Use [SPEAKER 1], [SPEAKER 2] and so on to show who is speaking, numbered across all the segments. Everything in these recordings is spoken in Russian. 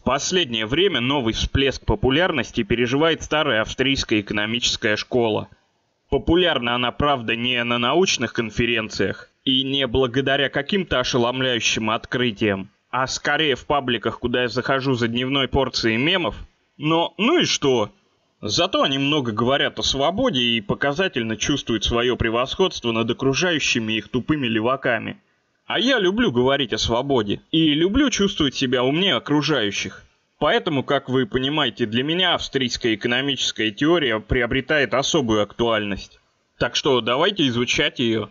[SPEAKER 1] В последнее время новый всплеск популярности переживает старая австрийская экономическая школа. Популярна она, правда, не на научных конференциях и не благодаря каким-то ошеломляющим открытиям, а скорее в пабликах, куда я захожу за дневной порцией мемов. Но ну и что? Зато они много говорят о свободе и показательно чувствуют свое превосходство над окружающими их тупыми леваками – а я люблю говорить о свободе и люблю чувствовать себя умнее окружающих. Поэтому, как вы понимаете, для меня австрийская экономическая теория приобретает особую актуальность. Так что давайте изучать ее.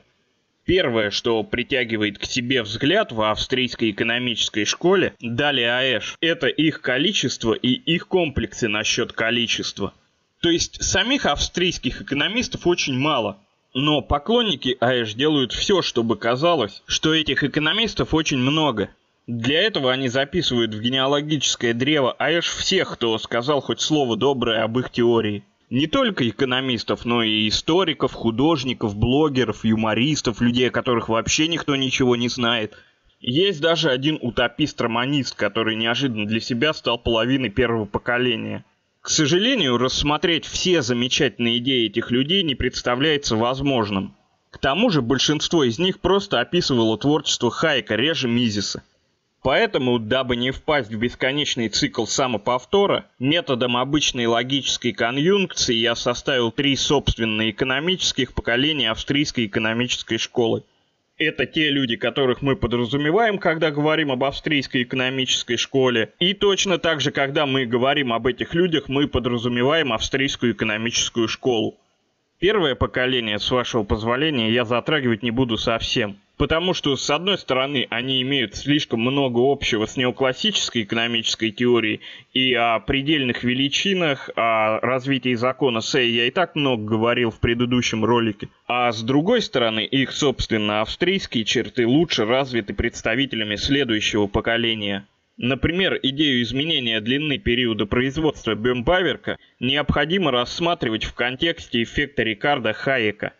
[SPEAKER 1] Первое, что притягивает к себе взгляд в австрийской экономической школе, далее АЭШ, это их количество и их комплексы насчет количества. То есть самих австрийских экономистов очень мало – но поклонники АЭШ делают все, чтобы казалось, что этих экономистов очень много. Для этого они записывают в генеалогическое древо АЭШ всех, кто сказал хоть слово доброе об их теории. Не только экономистов, но и историков, художников, блогеров, юмористов, людей, о которых вообще никто ничего не знает. Есть даже один утопист-романист, который неожиданно для себя стал половиной первого поколения. К сожалению, рассмотреть все замечательные идеи этих людей не представляется возможным. К тому же большинство из них просто описывало творчество Хайка реже Мизиса. Поэтому, дабы не впасть в бесконечный цикл самоповтора, методом обычной логической конъюнкции я составил три собственные экономических поколения австрийской экономической школы – это те люди, которых мы подразумеваем, когда говорим об австрийской экономической школе. И точно так же, когда мы говорим об этих людях, мы подразумеваем австрийскую экономическую школу. Первое поколение, с вашего позволения, я затрагивать не буду совсем. Потому что, с одной стороны, они имеют слишком много общего с неоклассической экономической теорией, и о предельных величинах, о развитии закона Сэй я и так много говорил в предыдущем ролике. А с другой стороны, их, собственно, австрийские черты лучше развиты представителями следующего поколения. Например, идею изменения длины периода производства Бембаверка необходимо рассматривать в контексте эффекта Рикарда Хайека –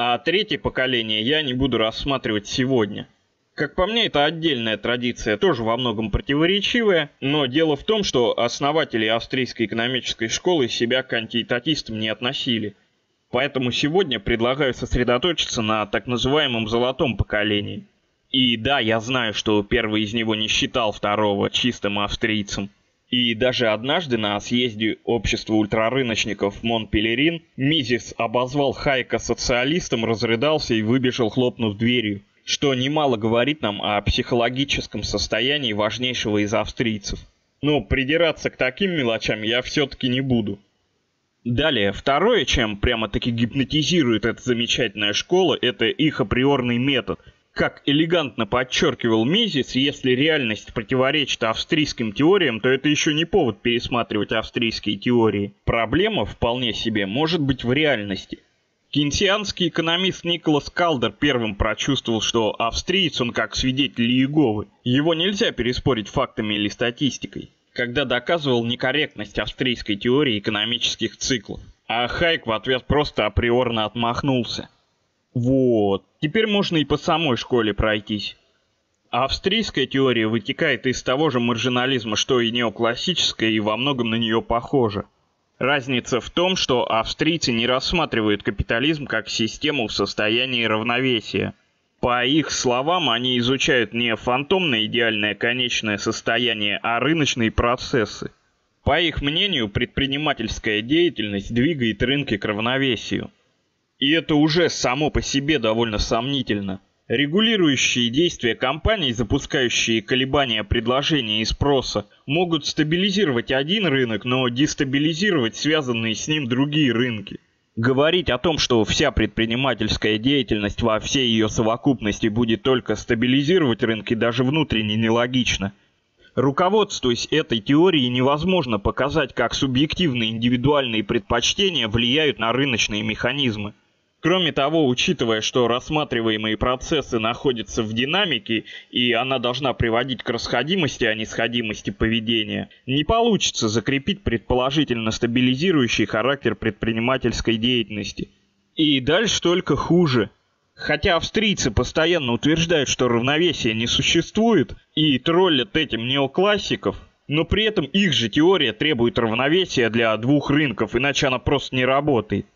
[SPEAKER 1] а третье поколение я не буду рассматривать сегодня. Как по мне, это отдельная традиция, тоже во многом противоречивая, но дело в том, что основатели австрийской экономической школы себя к антиэтатистам не относили. Поэтому сегодня предлагаю сосредоточиться на так называемом «золотом поколении». И да, я знаю, что первый из него не считал второго чистым австрийцем. И даже однажды на съезде общества ультрарыночников Монпелерин Мизис обозвал Хайка социалистом, разрыдался и выбежал, хлопнув дверью, что немало говорит нам о психологическом состоянии важнейшего из австрийцев. Но придираться к таким мелочам я все-таки не буду. Далее, второе, чем прямо-таки гипнотизирует эта замечательная школа, это их априорный метод – как элегантно подчеркивал Мизис, если реальность противоречит австрийским теориям, то это еще не повод пересматривать австрийские теории. Проблема вполне себе может быть в реальности. Кейнсианский экономист Николас Калдер первым прочувствовал, что австриец он как свидетель Иеговы. Его нельзя переспорить фактами или статистикой, когда доказывал некорректность австрийской теории экономических циклов. А Хайек в ответ просто априорно отмахнулся. Вот. Теперь можно и по самой школе пройтись. Австрийская теория вытекает из того же маржинализма, что и неоклассическая, и во многом на нее похожа. Разница в том, что австрийцы не рассматривают капитализм как систему в состоянии равновесия. По их словам, они изучают не фантомное идеальное конечное состояние, а рыночные процессы. По их мнению, предпринимательская деятельность двигает рынки к равновесию. И это уже само по себе довольно сомнительно. Регулирующие действия компаний, запускающие колебания предложения и спроса, могут стабилизировать один рынок, но дестабилизировать связанные с ним другие рынки. Говорить о том, что вся предпринимательская деятельность во всей ее совокупности будет только стабилизировать рынки, даже внутренне нелогично. Руководствуясь этой теорией, невозможно показать, как субъективные индивидуальные предпочтения влияют на рыночные механизмы. Кроме того, учитывая, что рассматриваемые процессы находятся в динамике, и она должна приводить к расходимости, а не сходимости поведения, не получится закрепить предположительно стабилизирующий характер предпринимательской деятельности. И дальше только хуже. Хотя австрийцы постоянно утверждают, что равновесия не существует, и троллят этим неоклассиков, Но при этом их же теория требует равновесия для двух рынков, иначе она просто не работает.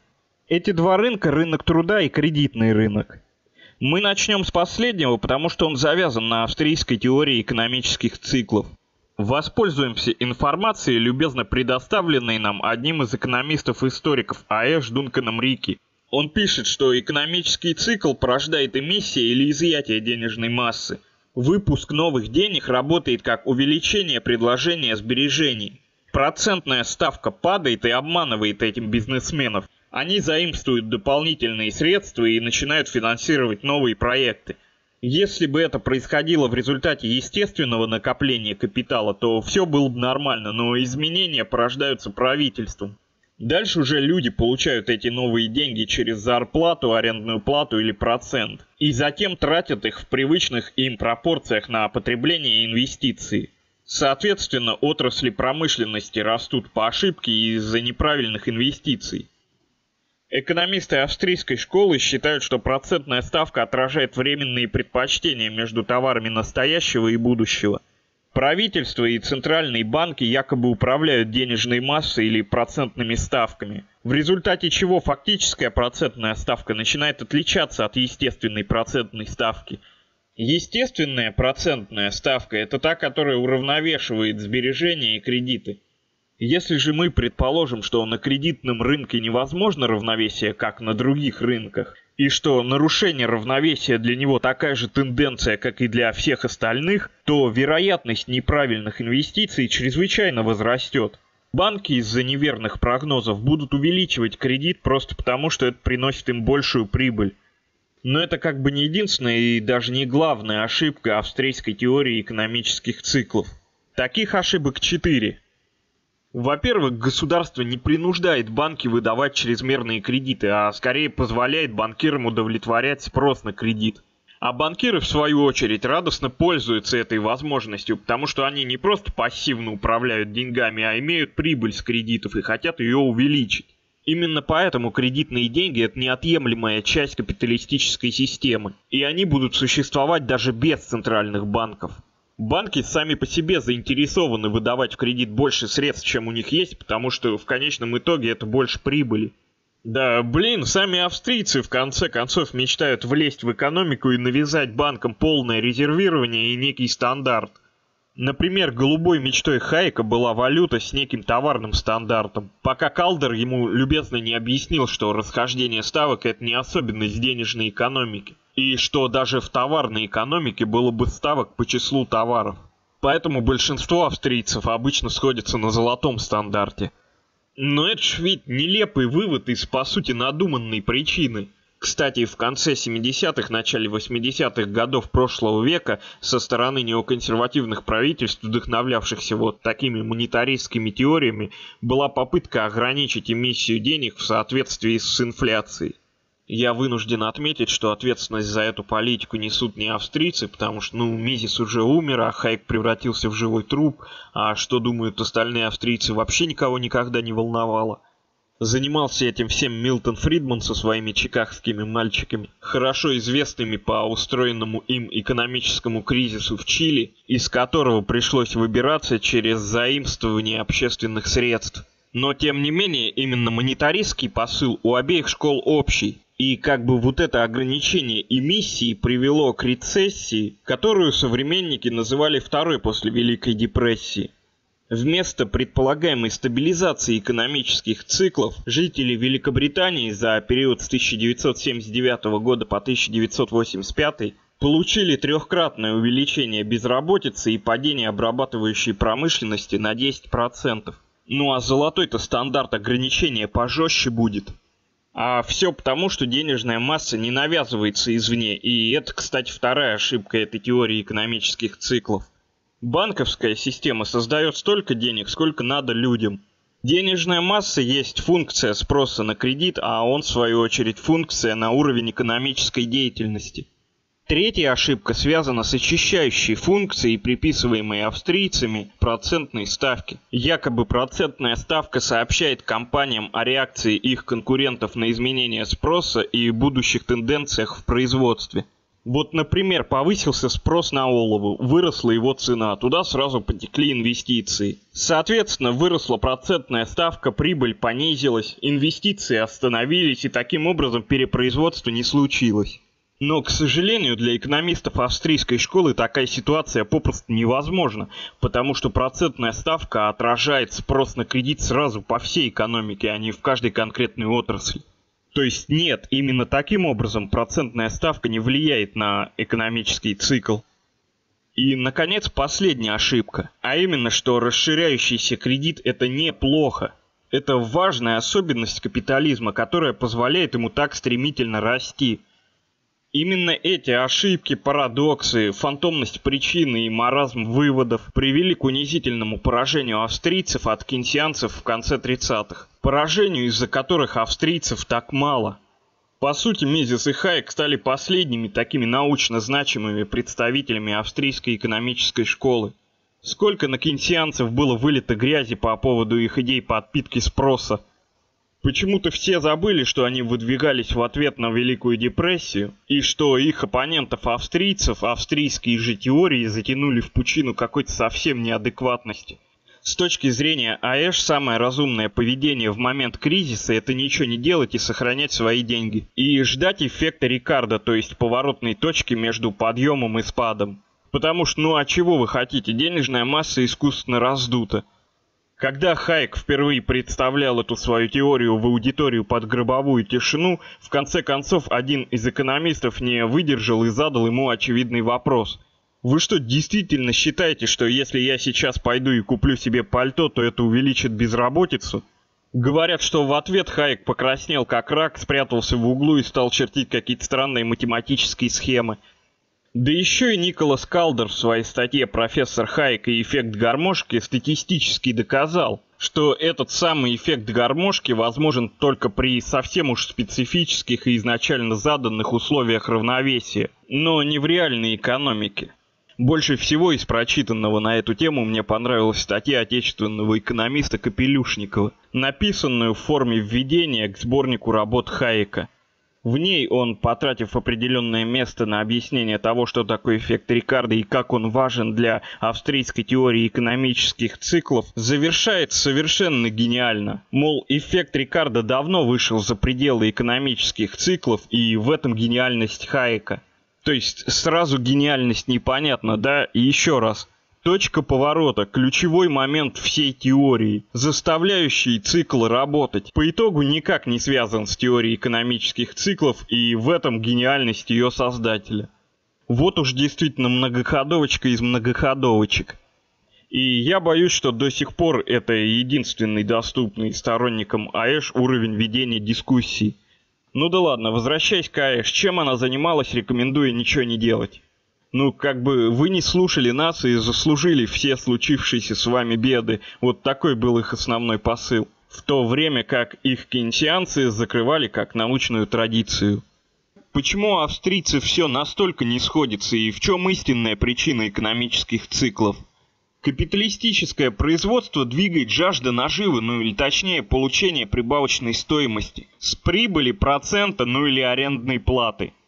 [SPEAKER 1] Эти два рынка – рынок труда и кредитный рынок. Мы начнем с последнего, потому что он завязан на австрийской теории экономических циклов. Воспользуемся информацией, любезно предоставленной нам одним из экономистов-историков А.Эш Дунканом Рики. Он пишет, что экономический цикл порождает эмиссия или изъятие денежной массы – Выпуск новых денег работает как увеличение предложения сбережений. Процентная ставка падает и обманывает этим бизнесменов. Они заимствуют дополнительные средства и начинают финансировать новые проекты. Если бы это происходило в результате естественного накопления капитала, то все было бы нормально, но изменения порождаются правительством. Дальше уже люди получают эти новые деньги через зарплату, арендную плату или процент. И затем тратят их в привычных им пропорциях на потребление и инвестиции. Соответственно, отрасли промышленности растут по ошибке из-за неправильных инвестиций. Экономисты австрийской школы считают, что процентная ставка отражает временные предпочтения между товарами настоящего и будущего – Правительство и центральные банки якобы управляют денежной массой или процентными ставками, в результате чего фактическая процентная ставка начинает отличаться от естественной процентной ставки. Естественная процентная ставка – это та, которая уравновешивает сбережения и кредиты. Если же мы предположим, что на кредитном рынке невозможно равновесие, как на других рынках, и что нарушение равновесия для него такая же тенденция, как и для всех остальных, то вероятность неправильных инвестиций чрезвычайно возрастет. Банки из-за неверных прогнозов будут увеличивать кредит просто потому, что это приносит им большую прибыль. Но это как бы не единственная и даже не главная ошибка австрийской теории экономических циклов. Таких ошибок четыре. Во-первых, государство не принуждает банки выдавать чрезмерные кредиты, а скорее позволяет банкирам удовлетворять спрос на кредит. А банкиры, в свою очередь, радостно пользуются этой возможностью, потому что они не просто пассивно управляют деньгами, а имеют прибыль с кредитов и хотят ее увеличить. Именно поэтому кредитные деньги – это неотъемлемая часть капиталистической системы, и они будут существовать даже без центральных банков. Банки сами по себе заинтересованы выдавать в кредит больше средств, чем у них есть, потому что в конечном итоге это больше прибыли. Да, блин, сами австрийцы в конце концов мечтают влезть в экономику и навязать банкам полное резервирование и некий стандарт. Например, голубой мечтой Хайка была валюта с неким товарным стандартом, пока Калдер ему любезно не объяснил, что расхождение ставок это не особенность денежной экономики, и что даже в товарной экономике было бы ставок по числу товаров. Поэтому большинство австрийцев обычно сходятся на золотом стандарте. Но это ж ведь нелепый вывод из по сути надуманной причины – кстати, в конце 70-х, начале 80-х годов прошлого века со стороны неоконсервативных правительств, вдохновлявшихся вот такими монетаристскими теориями, была попытка ограничить эмиссию денег в соответствии с инфляцией. Я вынужден отметить, что ответственность за эту политику несут не австрийцы, потому что, ну, Мизис уже умер, а Хайк превратился в живой труп, а что думают остальные австрийцы вообще никого никогда не волновало. Занимался этим всем Милтон Фридман со своими чикагскими мальчиками, хорошо известными по устроенному им экономическому кризису в Чили, из которого пришлось выбираться через заимствование общественных средств. Но тем не менее, именно монетаристский посыл у обеих школ общий. И как бы вот это ограничение эмиссии привело к рецессии, которую современники называли второй после Великой депрессии. Вместо предполагаемой стабилизации экономических циклов жители Великобритании за период с 1979 года по 1985 получили трехкратное увеличение безработицы и падение обрабатывающей промышленности на 10%. Ну а золотой-то стандарт ограничения пожестче будет. А все потому, что денежная масса не навязывается извне, и это, кстати, вторая ошибка этой теории экономических циклов. Банковская система создает столько денег, сколько надо людям. Денежная масса есть функция спроса на кредит, а он, в свою очередь, функция на уровень экономической деятельности. Третья ошибка связана с очищающей функцией, приписываемой австрийцами процентной ставки. Якобы процентная ставка сообщает компаниям о реакции их конкурентов на изменения спроса и будущих тенденциях в производстве. Вот, например, повысился спрос на олово, выросла его цена, туда сразу потекли инвестиции. Соответственно, выросла процентная ставка, прибыль понизилась, инвестиции остановились, и таким образом перепроизводство не случилось. Но, к сожалению, для экономистов австрийской школы такая ситуация попросту невозможна, потому что процентная ставка отражает спрос на кредит сразу по всей экономике, а не в каждой конкретной отрасли. То есть нет, именно таким образом процентная ставка не влияет на экономический цикл. И, наконец, последняя ошибка, а именно, что расширяющийся кредит – это неплохо. Это важная особенность капитализма, которая позволяет ему так стремительно расти – Именно эти ошибки, парадоксы, фантомность причины и маразм выводов привели к унизительному поражению австрийцев от кенсианцев в конце 30-х. Поражению, из-за которых австрийцев так мало. По сути, Мизис и Хайек стали последними такими научно значимыми представителями австрийской экономической школы. Сколько на кенсианцев было вылито грязи по поводу их идей подпитки спроса – Почему-то все забыли, что они выдвигались в ответ на Великую депрессию, и что их оппонентов-австрийцев австрийские же теории затянули в пучину какой-то совсем неадекватности. С точки зрения АЭШ, самое разумное поведение в момент кризиса – это ничего не делать и сохранять свои деньги. И ждать эффекта Рикардо, то есть поворотной точки между подъемом и спадом. Потому что, ну а чего вы хотите, денежная масса искусственно раздута. Когда Хайек впервые представлял эту свою теорию в аудиторию под гробовую тишину, в конце концов один из экономистов не выдержал и задал ему очевидный вопрос. Вы что, действительно считаете, что если я сейчас пойду и куплю себе пальто, то это увеличит безработицу? Говорят, что в ответ Хайек покраснел как рак, спрятался в углу и стал чертить какие-то странные математические схемы. Да еще и Николас Калдер в своей статье «Профессор Хайек и эффект гармошки» статистически доказал, что этот самый эффект гармошки возможен только при совсем уж специфических и изначально заданных условиях равновесия, но не в реальной экономике. Больше всего из прочитанного на эту тему мне понравилась статья отечественного экономиста Капелюшникова, написанную в форме введения к сборнику работ Хайека – в ней он, потратив определенное место на объяснение того, что такое эффект Рикардо и как он важен для австрийской теории экономических циклов, завершает совершенно гениально. Мол, эффект Рикардо давно вышел за пределы экономических циклов, и в этом гениальность Хайека. То есть сразу гениальность непонятна, да? И еще раз. Точка поворота, ключевой момент всей теории, заставляющий цикл работать, по итогу никак не связан с теорией экономических циклов и в этом гениальность ее создателя. Вот уж действительно многоходовочка из многоходовочек. И я боюсь, что до сих пор это единственный доступный сторонникам АЭШ уровень ведения дискуссий. Ну да ладно, возвращаясь к АЭШ, чем она занималась, рекомендую ничего не делать ну, как бы вы не слушали нас и заслужили все случившиеся с вами беды. Вот такой был их основной посыл. В то время как их кенсианцы закрывали как научную традицию. Почему австрийцы все настолько не сходится и в чем истинная причина экономических циклов? Капиталистическое производство двигает жажда наживы, ну или точнее получение прибавочной стоимости, с прибыли процента, ну или арендной платы –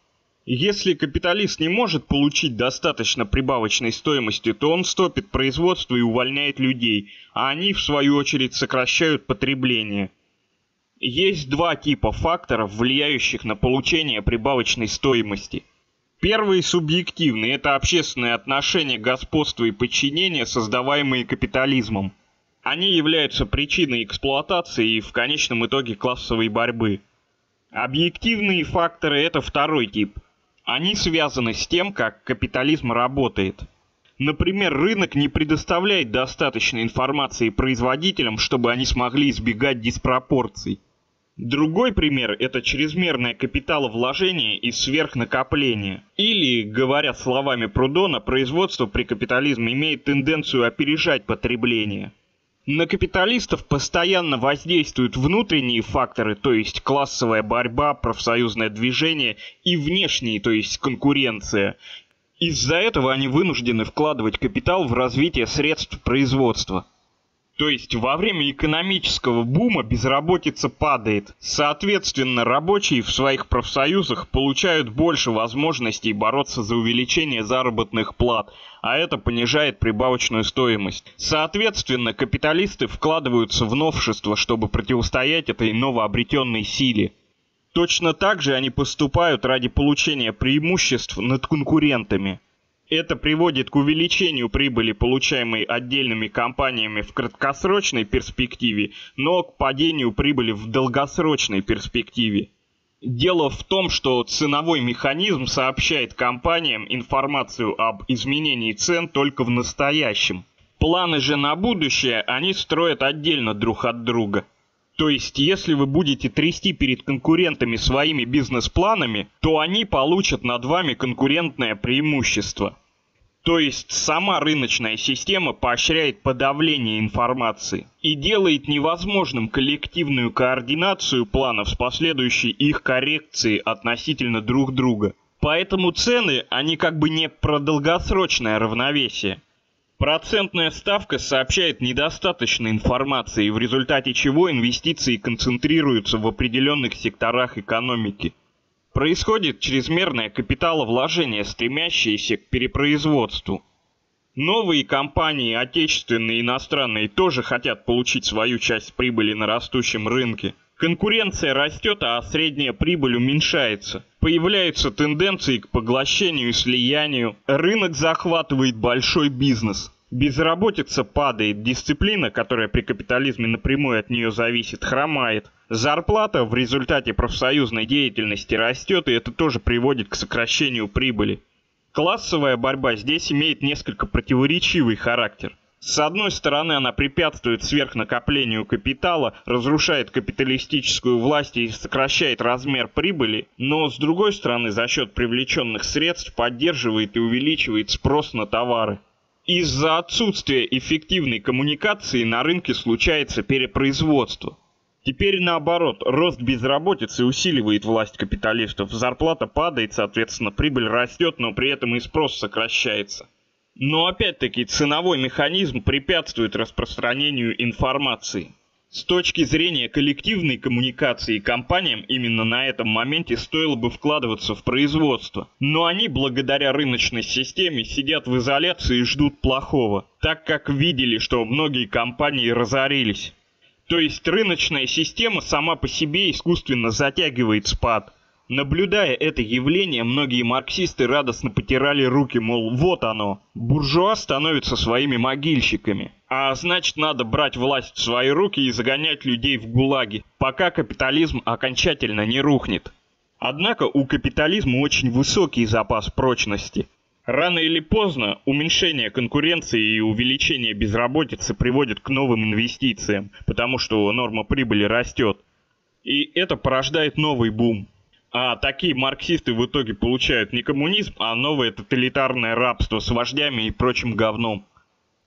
[SPEAKER 1] если капиталист не может получить достаточно прибавочной стоимости, то он стопит производство и увольняет людей, а они, в свою очередь, сокращают потребление. Есть два типа факторов, влияющих на получение прибавочной стоимости. Первый субъективный – это общественные отношения господства и подчинения, создаваемые капитализмом. Они являются причиной эксплуатации и в конечном итоге классовой борьбы. Объективные факторы – это второй тип – они связаны с тем, как капитализм работает. Например, рынок не предоставляет достаточной информации производителям, чтобы они смогли избегать диспропорций. Другой пример – это чрезмерное капиталовложение и сверхнакопление. Или, говоря словами Прудона, производство при капитализме имеет тенденцию опережать потребление. На капиталистов постоянно воздействуют внутренние факторы, то есть классовая борьба, профсоюзное движение, и внешние, то есть конкуренция. Из-за этого они вынуждены вкладывать капитал в развитие средств производства. То есть во время экономического бума безработица падает. Соответственно, рабочие в своих профсоюзах получают больше возможностей бороться за увеличение заработных плат, а это понижает прибавочную стоимость. Соответственно, капиталисты вкладываются в новшества, чтобы противостоять этой новообретенной силе. Точно так же они поступают ради получения преимуществ над конкурентами. Это приводит к увеличению прибыли, получаемой отдельными компаниями в краткосрочной перспективе, но к падению прибыли в долгосрочной перспективе. Дело в том, что ценовой механизм сообщает компаниям информацию об изменении цен только в настоящем. Планы же на будущее они строят отдельно друг от друга. То есть, если вы будете трясти перед конкурентами своими бизнес-планами, то они получат над вами конкурентное преимущество. То есть сама рыночная система поощряет подавление информации и делает невозможным коллективную координацию планов с последующей их коррекцией относительно друг друга. Поэтому цены, они как бы не про долгосрочное равновесие, Процентная ставка сообщает недостаточно информации, в результате чего инвестиции концентрируются в определенных секторах экономики. Происходит чрезмерное капиталовложение, стремящееся к перепроизводству. Новые компании, отечественные и иностранные, тоже хотят получить свою часть прибыли на растущем рынке. Конкуренция растет, а средняя прибыль уменьшается. Появляются тенденции к поглощению и слиянию. Рынок захватывает большой бизнес. Безработица падает, дисциплина, которая при капитализме напрямую от нее зависит, хромает. Зарплата в результате профсоюзной деятельности растет, и это тоже приводит к сокращению прибыли. Классовая борьба здесь имеет несколько противоречивый характер. С одной стороны, она препятствует сверхнакоплению капитала, разрушает капиталистическую власть и сокращает размер прибыли, но с другой стороны, за счет привлеченных средств поддерживает и увеличивает спрос на товары. Из-за отсутствия эффективной коммуникации на рынке случается перепроизводство. Теперь наоборот, рост безработицы усиливает власть капиталистов, зарплата падает, соответственно, прибыль растет, но при этом и спрос сокращается. Но опять-таки ценовой механизм препятствует распространению информации. С точки зрения коллективной коммуникации компаниям именно на этом моменте стоило бы вкладываться в производство. Но они, благодаря рыночной системе, сидят в изоляции и ждут плохого, так как видели, что многие компании разорились. То есть рыночная система сама по себе искусственно затягивает спад – Наблюдая это явление, многие марксисты радостно потирали руки, мол, вот оно. Буржуа становятся своими могильщиками. А значит, надо брать власть в свои руки и загонять людей в гулаги, пока капитализм окончательно не рухнет. Однако у капитализма очень высокий запас прочности. Рано или поздно уменьшение конкуренции и увеличение безработицы приводит к новым инвестициям, потому что норма прибыли растет. И это порождает новый бум. А такие марксисты в итоге получают не коммунизм, а новое тоталитарное рабство с вождями и прочим говном.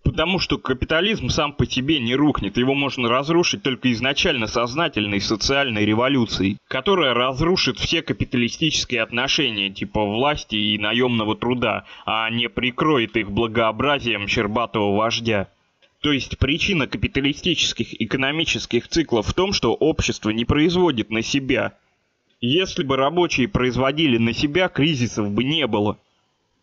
[SPEAKER 1] Потому что капитализм сам по себе не рухнет, его можно разрушить только изначально сознательной социальной революцией, которая разрушит все капиталистические отношения типа власти и наемного труда, а не прикроет их благообразием щербатого вождя. То есть причина капиталистических экономических циклов в том, что общество не производит на себя – если бы рабочие производили на себя, кризисов бы не было.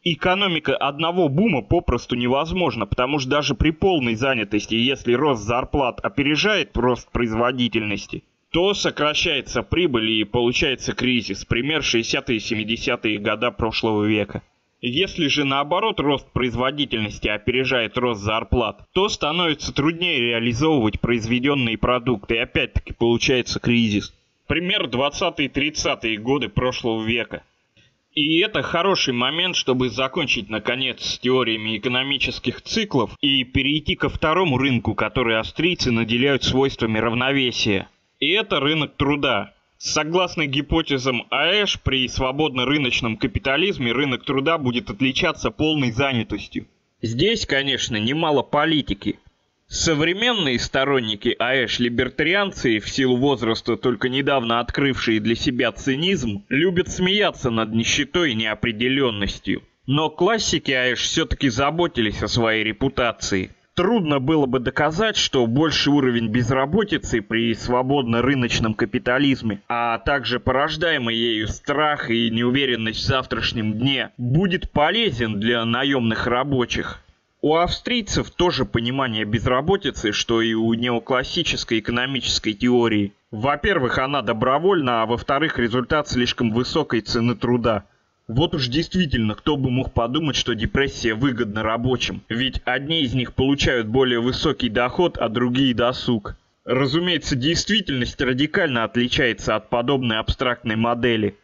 [SPEAKER 1] Экономика одного бума попросту невозможна, потому что даже при полной занятости, если рост зарплат опережает рост производительности, то сокращается прибыль и получается кризис, пример 60-е и 70-е года прошлого века. Если же наоборот рост производительности опережает рост зарплат, то становится труднее реализовывать произведенные продукты и опять-таки получается кризис. Пример 20-30-е годы прошлого века. И это хороший момент, чтобы закончить, наконец, с теориями экономических циклов и перейти ко второму рынку, который австрийцы наделяют свойствами равновесия. И это рынок труда. Согласно гипотезам АЭШ, при свободно-рыночном капитализме рынок труда будет отличаться полной занятостью. Здесь, конечно, немало политики. Современные сторонники АЭШ-либертарианцы, в силу возраста только недавно открывшие для себя цинизм, любят смеяться над нищетой и неопределенностью. Но классики АЭШ все-таки заботились о своей репутации. Трудно было бы доказать, что больший уровень безработицы при свободно-рыночном капитализме, а также порождаемый ею страх и неуверенность в завтрашнем дне, будет полезен для наемных рабочих. У австрийцев тоже понимание безработицы, что и у неоклассической экономической теории. Во-первых, она добровольна, а во-вторых, результат слишком высокой цены труда – вот уж действительно, кто бы мог подумать, что депрессия выгодна рабочим. Ведь одни из них получают более высокий доход, а другие досуг. Разумеется, действительность радикально отличается от подобной абстрактной модели.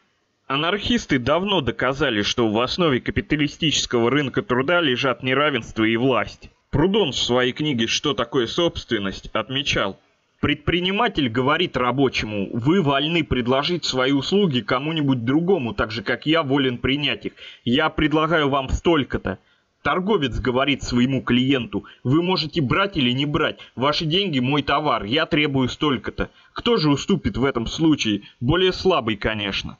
[SPEAKER 1] Анархисты давно доказали, что в основе капиталистического рынка труда лежат неравенство и власть. Прудон в своей книге «Что такое собственность» отмечал – Предприниматель говорит рабочему, вы вольны предложить свои услуги кому-нибудь другому, так же, как я волен принять их. Я предлагаю вам столько-то. Торговец говорит своему клиенту, вы можете брать или не брать, ваши деньги мой товар, я требую столько-то. Кто же уступит в этом случае? Более слабый, конечно.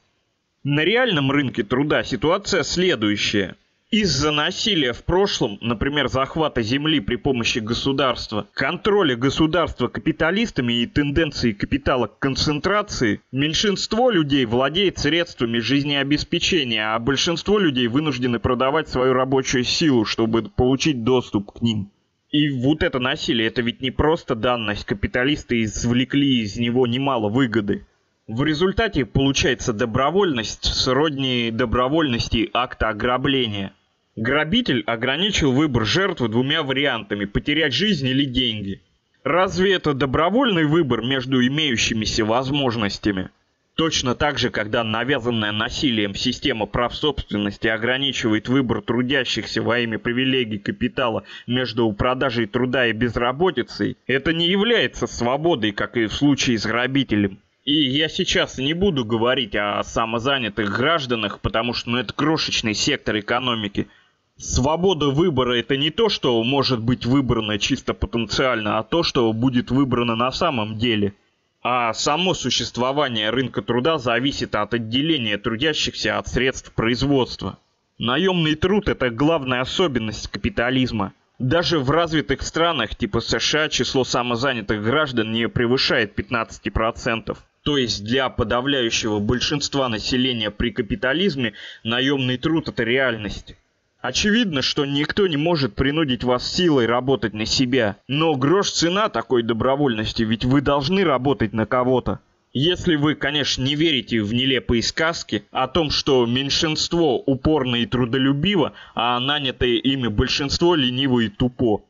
[SPEAKER 1] На реальном рынке труда ситуация следующая. Из-за насилия в прошлом, например, захвата земли при помощи государства, контроля государства капиталистами и тенденции капитала к концентрации, меньшинство людей владеет средствами жизнеобеспечения, а большинство людей вынуждены продавать свою рабочую силу, чтобы получить доступ к ним. И вот это насилие, это ведь не просто данность, капиталисты извлекли из него немало выгоды. В результате получается добровольность сродни добровольности акта ограбления – Грабитель ограничил выбор жертвы двумя вариантами – потерять жизнь или деньги. Разве это добровольный выбор между имеющимися возможностями? Точно так же, когда навязанная насилием система прав собственности ограничивает выбор трудящихся во имя привилегий капитала между продажей труда и безработицей, это не является свободой, как и в случае с грабителем. И я сейчас не буду говорить о самозанятых гражданах, потому что ну, это крошечный сектор экономики – Свобода выбора это не то, что может быть выбрано чисто потенциально, а то, что будет выбрано на самом деле. А само существование рынка труда зависит от отделения трудящихся от средств производства. Наемный труд – это главная особенность капитализма. Даже в развитых странах типа США число самозанятых граждан не превышает 15%. То есть для подавляющего большинства населения при капитализме наемный труд – это реальность. Очевидно, что никто не может принудить вас силой работать на себя. Но грош цена такой добровольности, ведь вы должны работать на кого-то. Если вы, конечно, не верите в нелепые сказки о том, что меньшинство упорно и трудолюбиво, а нанятое ими большинство лениво и тупо.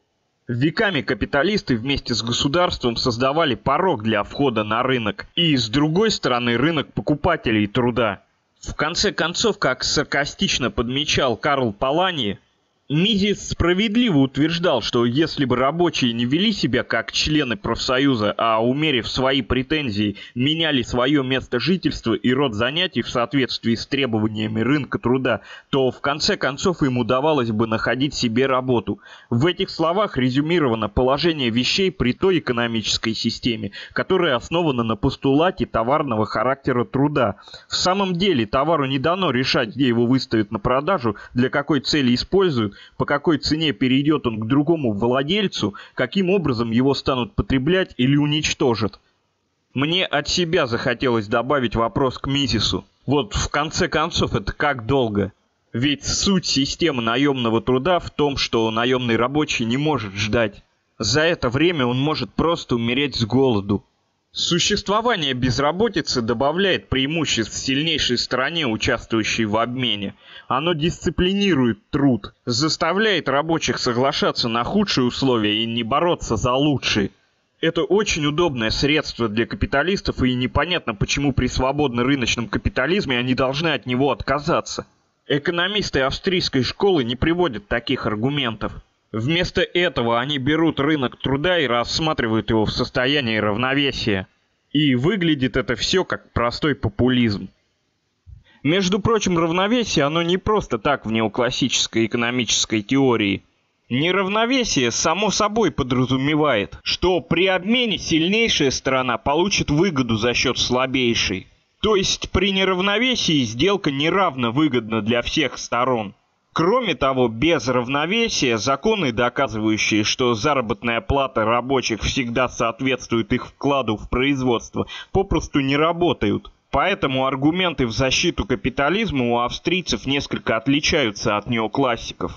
[SPEAKER 1] Веками капиталисты вместе с государством создавали порог для входа на рынок, и с другой стороны рынок покупателей труда. В конце концов, как саркастично подмечал Карл Палани, Мизис справедливо утверждал, что если бы рабочие не вели себя как члены профсоюза, а умерив свои претензии, меняли свое место жительства и род занятий в соответствии с требованиями рынка труда, то в конце концов им удавалось бы находить себе работу. В этих словах резюмировано положение вещей при той экономической системе, которая основана на постулате товарного характера труда. В самом деле товару не дано решать, где его выставят на продажу, для какой цели используют, по какой цене перейдет он к другому владельцу, каким образом его станут потреблять или уничтожат. Мне от себя захотелось добавить вопрос к Мизису. Вот в конце концов это как долго? Ведь суть системы наемного труда в том, что наемный рабочий не может ждать. За это время он может просто умереть с голоду. Существование безработицы добавляет преимуществ сильнейшей стороне, участвующей в обмене. Оно дисциплинирует труд, заставляет рабочих соглашаться на худшие условия и не бороться за лучшие. Это очень удобное средство для капиталистов, и непонятно, почему при свободно-рыночном капитализме они должны от него отказаться. Экономисты австрийской школы не приводят таких аргументов. Вместо этого они берут рынок труда и рассматривают его в состоянии равновесия. И выглядит это все как простой популизм. Между прочим, равновесие, оно не просто так в неоклассической экономической теории. Неравновесие само собой подразумевает, что при обмене сильнейшая сторона получит выгоду за счет слабейшей. То есть при неравновесии сделка неравно выгодна для всех сторон. Кроме того, без равновесия законы, доказывающие, что заработная плата рабочих всегда соответствует их вкладу в производство, попросту не работают. Поэтому аргументы в защиту капитализма у австрийцев несколько отличаются от неоклассиков.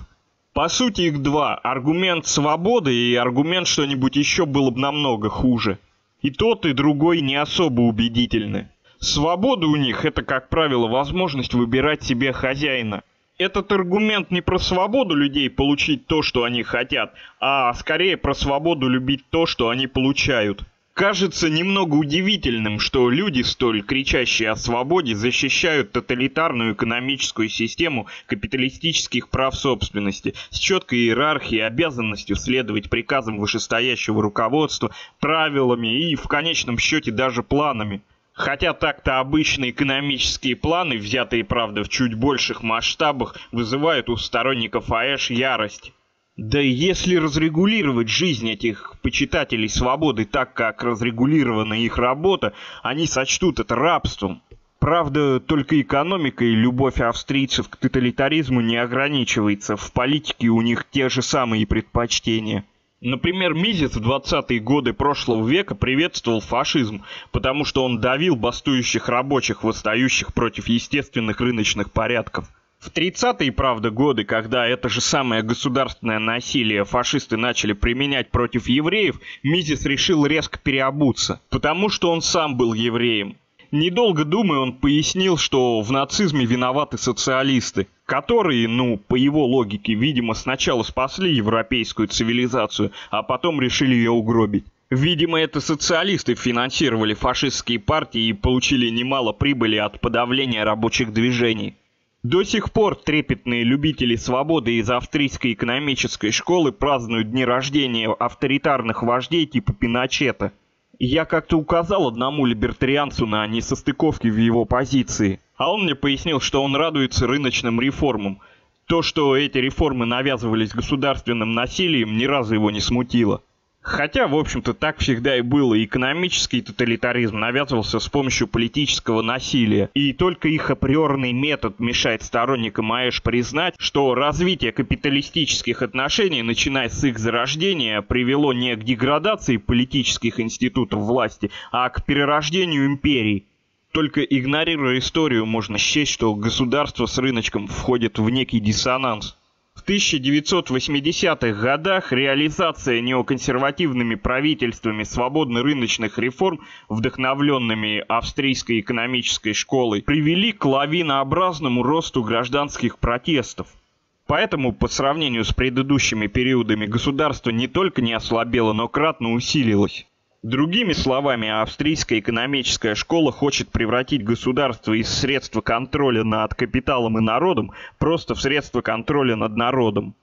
[SPEAKER 1] По сути их два – аргумент свободы и аргумент что-нибудь еще было бы намного хуже. И тот, и другой не особо убедительны. Свобода у них – это, как правило, возможность выбирать себе хозяина – этот аргумент не про свободу людей получить то, что они хотят, а скорее про свободу любить то, что они получают. Кажется немного удивительным, что люди, столь кричащие о свободе, защищают тоталитарную экономическую систему капиталистических прав собственности с четкой иерархией обязанностью следовать приказам вышестоящего руководства, правилами и, в конечном счете, даже планами. Хотя так-то обычные экономические планы, взятые, правда, в чуть больших масштабах, вызывают у сторонников АЭШ ярость. Да и если разрегулировать жизнь этих почитателей свободы так, как разрегулирована их работа, они сочтут это рабством. Правда, только экономика и любовь австрийцев к тоталитаризму не ограничивается, в политике у них те же самые предпочтения. Например, Мизец в 20-е годы прошлого века приветствовал фашизм, потому что он давил бастующих рабочих, восстающих против естественных рыночных порядков. В 30-е, правда, годы, когда это же самое государственное насилие фашисты начали применять против евреев, Мизис решил резко переобуться, потому что он сам был евреем. Недолго думая, он пояснил, что в нацизме виноваты социалисты, которые, ну, по его логике, видимо, сначала спасли европейскую цивилизацию, а потом решили ее угробить. Видимо, это социалисты финансировали фашистские партии и получили немало прибыли от подавления рабочих движений. До сих пор трепетные любители свободы из австрийской экономической школы празднуют дни рождения авторитарных вождей типа Пиночета – я как-то указал одному либертарианцу на несостыковки в его позиции, а он мне пояснил, что он радуется рыночным реформам. То, что эти реформы навязывались государственным насилием, ни разу его не смутило. Хотя, в общем-то, так всегда и было. Экономический тоталитаризм навязывался с помощью политического насилия. И только их априорный метод мешает сторонникам АЭШ признать, что развитие капиталистических отношений, начиная с их зарождения, привело не к деградации политических институтов власти, а к перерождению империй. Только игнорируя историю, можно счесть, что государство с рыночком входит в некий диссонанс. В 1980-х годах реализация неоконсервативными правительствами свободно-рыночных реформ, вдохновленными австрийской экономической школой, привели к лавинообразному росту гражданских протестов. Поэтому, по сравнению с предыдущими периодами, государство не только не ослабело, но кратно усилилось. Другими словами, австрийская экономическая школа хочет превратить государство из средства контроля над капиталом и народом просто в средство контроля над народом.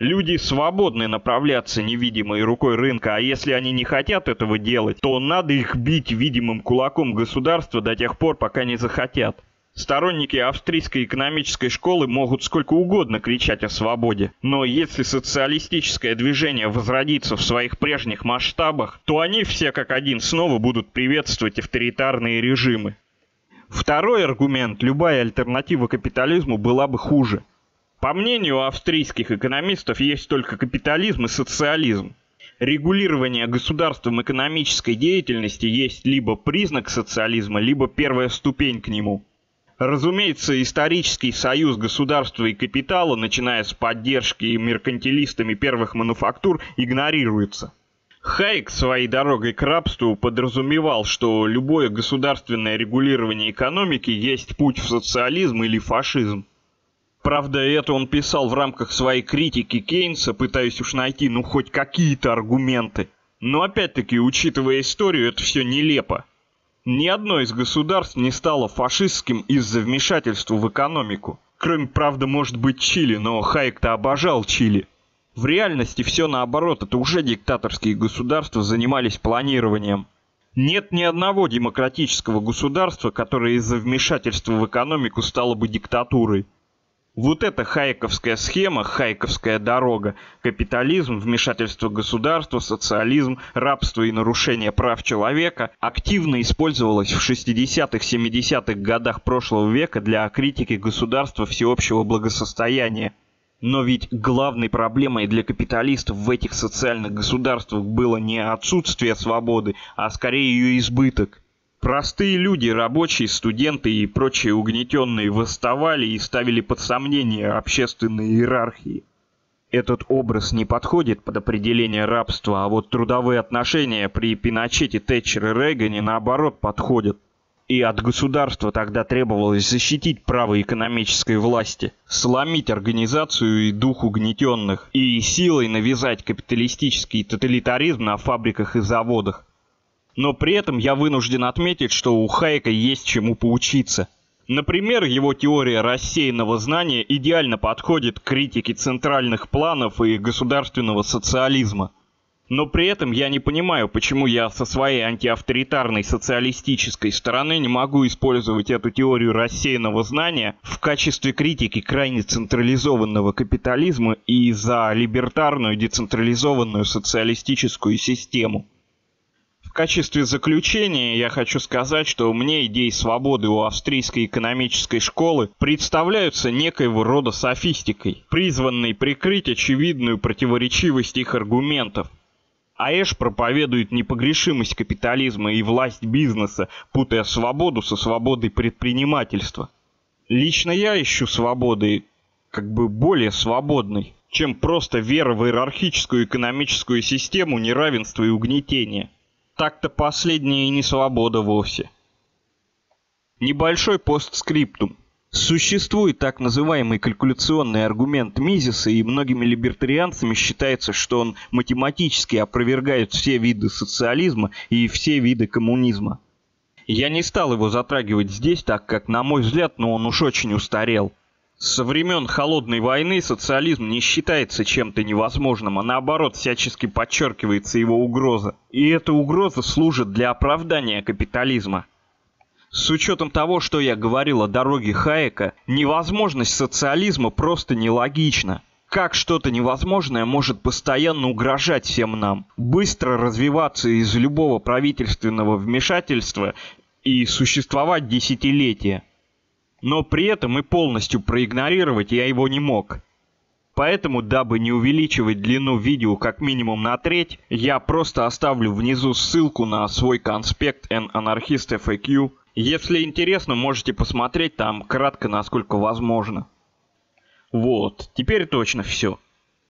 [SPEAKER 1] Люди свободны направляться невидимой рукой рынка, а если они не хотят этого делать, то надо их бить видимым кулаком государства до тех пор, пока не захотят. Сторонники австрийской экономической школы могут сколько угодно кричать о свободе, но если социалистическое движение возродится в своих прежних масштабах, то они все как один снова будут приветствовать авторитарные режимы. Второй аргумент – любая альтернатива капитализму была бы хуже. По мнению австрийских экономистов, есть только капитализм и социализм. Регулирование государством экономической деятельности есть либо признак социализма, либо первая ступень к нему – Разумеется, исторический союз государства и капитала, начиная с поддержки меркантилистами первых мануфактур, игнорируется. Хайек своей дорогой к рабству подразумевал, что любое государственное регулирование экономики есть путь в социализм или фашизм. Правда, это он писал в рамках своей критики Кейнса, пытаясь уж найти ну хоть какие-то аргументы. Но опять-таки, учитывая историю, это все нелепо. Ни одно из государств не стало фашистским из-за вмешательства в экономику. Кроме, правда, может быть Чили, но Хайек-то обожал Чили. В реальности все наоборот, это уже диктаторские государства занимались планированием. Нет ни одного демократического государства, которое из-за вмешательства в экономику стало бы диктатурой. Вот эта хайковская схема, хайковская дорога, капитализм, вмешательство государства, социализм, рабство и нарушение прав человека активно использовалась в 60-70-х годах прошлого века для критики государства всеобщего благосостояния. Но ведь главной проблемой для капиталистов в этих социальных государствах было не отсутствие свободы, а скорее ее избыток. Простые люди, рабочие, студенты и прочие угнетенные восставали и ставили под сомнение общественные иерархии. Этот образ не подходит под определение рабства, а вот трудовые отношения при Пиночете, Тэтчер и Рейгане наоборот подходят. И от государства тогда требовалось защитить право экономической власти, сломить организацию и дух угнетенных, и силой навязать капиталистический тоталитаризм на фабриках и заводах. Но при этом я вынужден отметить, что у Хайека есть чему поучиться – Например, его теория рассеянного знания идеально подходит к критике центральных планов и государственного социализма. Но при этом я не понимаю, почему я со своей антиавторитарной социалистической стороны не могу использовать эту теорию рассеянного знания в качестве критики крайне централизованного капитализма и за либертарную децентрализованную социалистическую систему качестве заключения я хочу сказать, что мне идеи свободы у австрийской экономической школы представляются некоего рода софистикой, призванной прикрыть очевидную противоречивость их аргументов. Аэш проповедует непогрешимость капитализма и власть бизнеса, путая свободу со свободой предпринимательства. Лично я ищу свободы как бы более свободной, чем просто вера в иерархическую экономическую систему неравенства и угнетения. Так-то последняя и не свобода вовсе. Небольшой постскриптум. Существует так называемый калькуляционный аргумент Мизиса, и многими либертарианцами считается, что он математически опровергает все виды социализма и все виды коммунизма. Я не стал его затрагивать здесь, так как, на мой взгляд, но он уж очень устарел. Со времен Холодной войны социализм не считается чем-то невозможным, а наоборот всячески подчеркивается его угроза. И эта угроза служит для оправдания капитализма. С учетом того, что я говорил о дороге Хайека, невозможность социализма просто нелогична. Как что-то невозможное может постоянно угрожать всем нам, быстро развиваться из любого правительственного вмешательства и существовать десятилетия но при этом и полностью проигнорировать я его не мог. Поэтому, дабы не увеличивать длину видео как минимум на треть, я просто оставлю внизу ссылку на свой конспект N Anarchist FAQ. Если интересно, можете посмотреть там кратко, насколько возможно. Вот, теперь точно все.